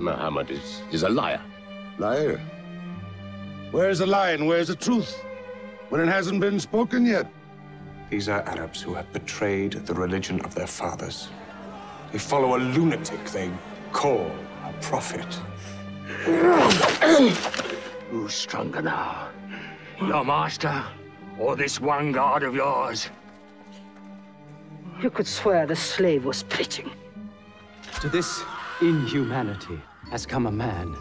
Muhammad is, is a liar. Liar? Where's the lie and where's the truth? When it hasn't been spoken yet. These are Arabs who have betrayed the religion of their fathers. They follow a lunatic they call a prophet. Who's stronger now? Your master or this one god of yours? You could swear the slave was preaching. To this inhumanity has come a man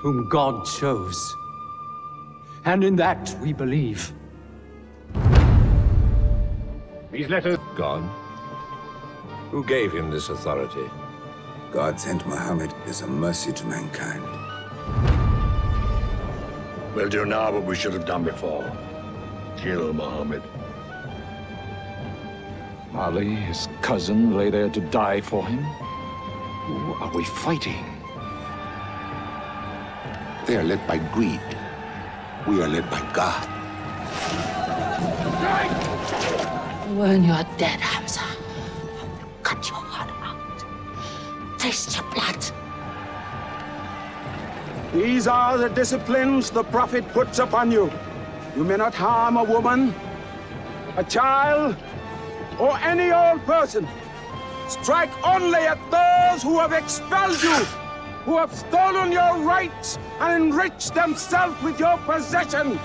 whom God chose. And in that we believe. These letters God? Who gave him this authority? God sent Muhammad as a mercy to mankind. We'll do now what we should have done before. Kill Muhammad. Ali, his cousin, lay there to die for him? Who are we fighting? They are led by greed. We are led by God. When you're dead, Hamza, I will cut your heart out. Taste your blood. These are the disciplines the prophet puts upon you. You may not harm a woman, a child, or any old person. Strike only at those who have expelled you, who have stolen your rights and enriched themselves with your possessions.